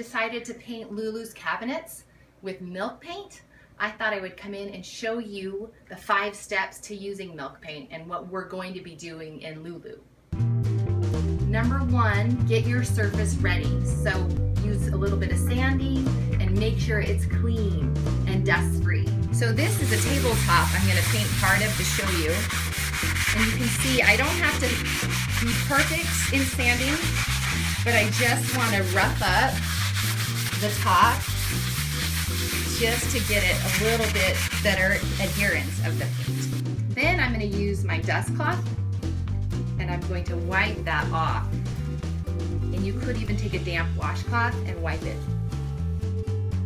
decided to paint Lou Lou's cabinets with milk paint, I thought I would come in and show you the five steps to using milk paint and what we're going to be doing in Lou Lou. Number one, get your surface ready. So use a little bit of sanding and make sure it's clean and dust free. So this is a tabletop I'm gonna paint part of to show you. And you can see I don't have to be perfect in sanding, but I just wanna rough up the top just to get it a little bit better adherence of the paint. Then I'm going to use my dust cloth and I'm going to wipe that off. And you could even take a damp washcloth and wipe it.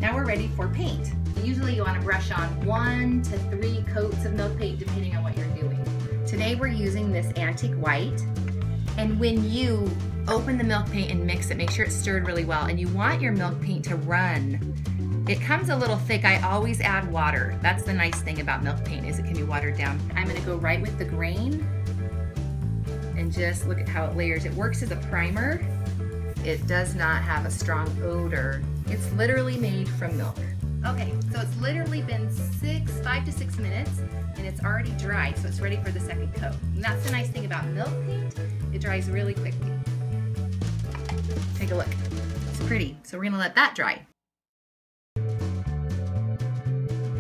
Now we're ready for paint. Usually you want to brush on one to three coats of milk paint depending on what you're doing. Today we're using this antique white and when you open the milk paint and mix it, make sure it's stirred really well and you want your milk paint to run it comes a little thick. I always add water. That's the nice thing about milk paint is it can be watered down. I'm gonna go right with the grain and just look at how it layers. It works as a primer. It does not have a strong odor. It's literally made from milk. Okay, so it's literally been six, five to six minutes and it's already dry, so it's ready for the second coat. And that's the nice thing about milk paint. It dries really quickly. Take a look. It's pretty. So we're gonna let that dry.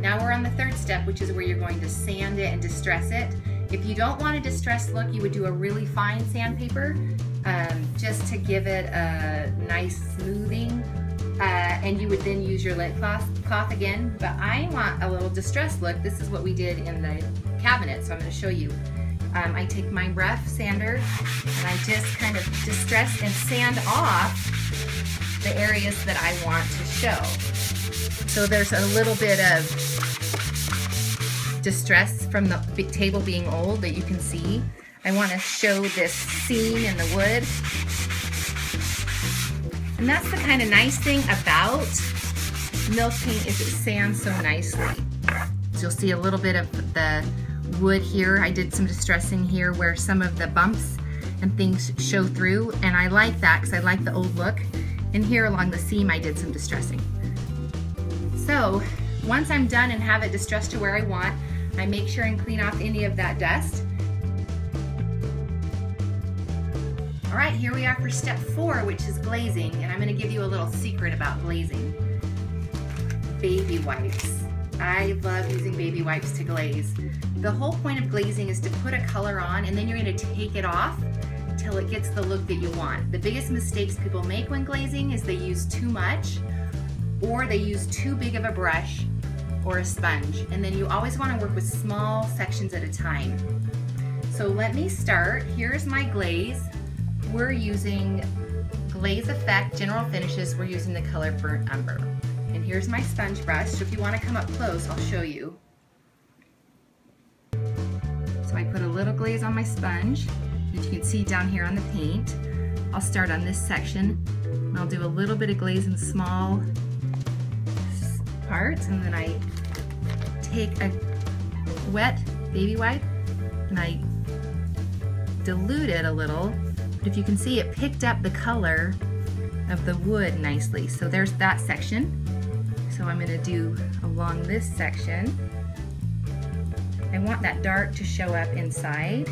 Now we're on the third step, which is where you're going to sand it and distress it. If you don't want a distressed look, you would do a really fine sandpaper um, just to give it a nice smoothing. Uh, and you would then use your lint cloth, cloth again. But I want a little distressed look. This is what we did in the cabinet, so I'm to show you. Um, I take my rough sander and I just kind of distress and sand off the areas that I want to show. So there's a little bit of distress from the table being old that you can see. I want to show this seam in the wood. And that's the kind of nice thing about milk paint is it sands so nicely. So you'll see a little bit of the wood here. I did some distressing here where some of the bumps and things show through and I like that because I like the old look. And here along the seam I did some distressing. So once I'm done and have it distressed to where I want, I make sure and clean off any of that dust. All right, here we are for step four, which is glazing, and I'm gonna give you a little secret about glazing. Baby wipes. I love using baby wipes to glaze. The whole point of glazing is to put a color on and then you're gonna take it off till it gets the look that you want. The biggest mistakes people make when glazing is they use too much or they use too big of a brush or a sponge. And then you always want to work with small sections at a time. So let me start. Here's my glaze. We're using Glaze Effect General Finishes. We're using the color Burnt Umber. And here's my sponge brush. So if you want to come up close, I'll show you. So I put a little glaze on my sponge. As you can see down here on the paint. I'll start on this section. And I'll do a little bit of glaze in small parts and then I take a wet baby wipe and I dilute it a little. But if you can see, it picked up the color of the wood nicely. So there's that section. So I'm gonna do along this section. I want that dark to show up inside.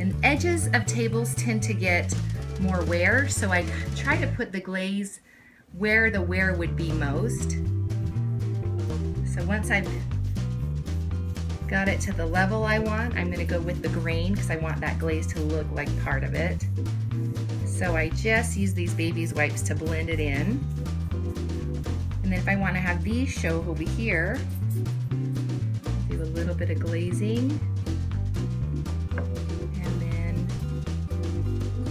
And edges of tables tend to get more wear, so I try to put the glaze where the wear would be most. So once I've got it to the level I want, I'm gonna go with the grain because I want that glaze to look like part of it. So I just use these baby's wipes to blend it in. And then if I wanna have these show over here, do a little bit of glazing. And then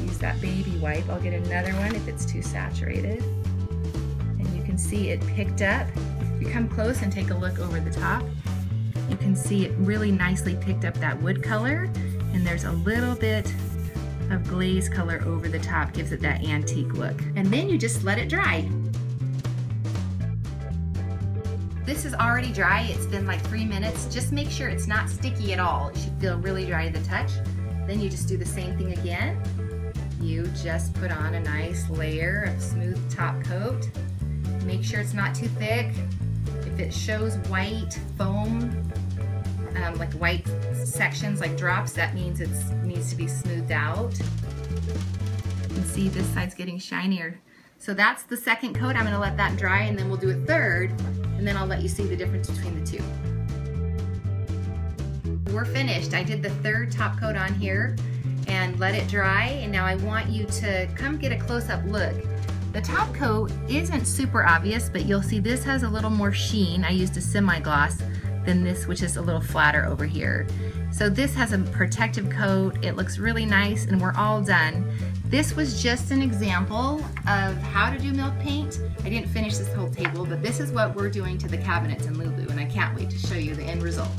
use that baby wipe. I'll get another one if it's too saturated. And you can see it picked up If you come close and take a look over the top, you can see it really nicely picked up that wood color and there's a little bit of glaze color over the top, gives it that antique look. And then you just let it dry. This is already dry, it's been like three minutes. Just make sure it's not sticky at all. It should feel really dry to the touch. Then you just do the same thing again. You just put on a nice layer of smooth top coat Make sure it's not too thick. If it shows white foam, um, like white sections, like drops, that means it needs to be smoothed out. You can see this side's getting shinier. So that's the second coat. I'm gonna let that dry and then we'll do a third and then I'll let you see the difference between the two. We're finished. I did the third top coat on here and let it dry and now I want you to come get a close-up look. The top coat isn't super obvious, but you'll see this has a little more sheen. I used a semi-gloss than this, which is a little flatter over here. So this has a protective coat. It looks really nice and we're all done. This was just an example of how to do milk paint. I didn't finish this whole table, but this is what we're doing to the cabinets in Lou Lou, and I can't wait to show you the end result.